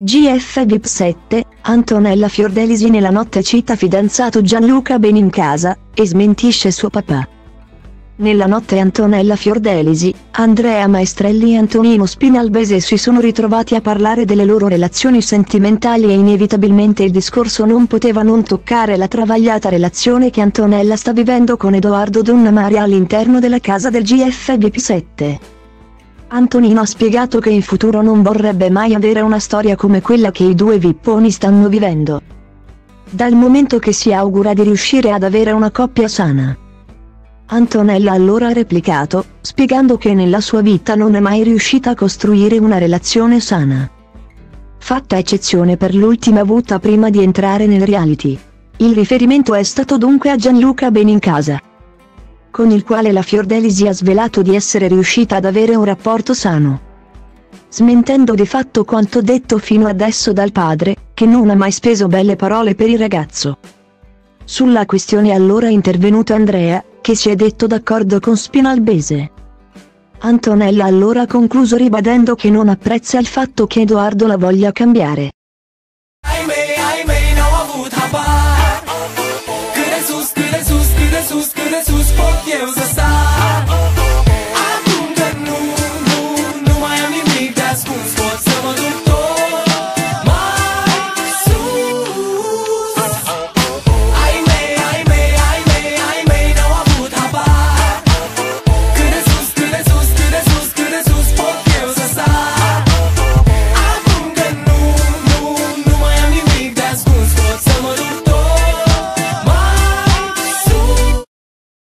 GF VIP 7, Antonella Fiordelisi nella notte cita fidanzato Gianluca Benincasa, e smentisce suo papà. Nella notte Antonella Fiordelisi, Andrea Maestrelli e Antonino Spinalbese si sono ritrovati a parlare delle loro relazioni sentimentali e inevitabilmente il discorso non poteva non toccare la travagliata relazione che Antonella sta vivendo con Edoardo Donnamaria all'interno della casa del GF VIP 7. Antonino ha spiegato che in futuro non vorrebbe mai avere una storia come quella che i due vipponi stanno vivendo. Dal momento che si augura di riuscire ad avere una coppia sana. Antonella allora ha replicato, spiegando che nella sua vita non è mai riuscita a costruire una relazione sana. Fatta eccezione per l'ultima avuta prima di entrare nel reality. Il riferimento è stato dunque a Gianluca Benincasa con il quale la Fiordelisi ha svelato di essere riuscita ad avere un rapporto sano. Smentendo di fatto quanto detto fino adesso dal padre, che non ha mai speso belle parole per il ragazzo. Sulla questione è allora intervenuto Andrea, che si è detto d'accordo con Spinalbese. Antonella allora ha concluso ribadendo che non apprezza il fatto che Edoardo la voglia cambiare.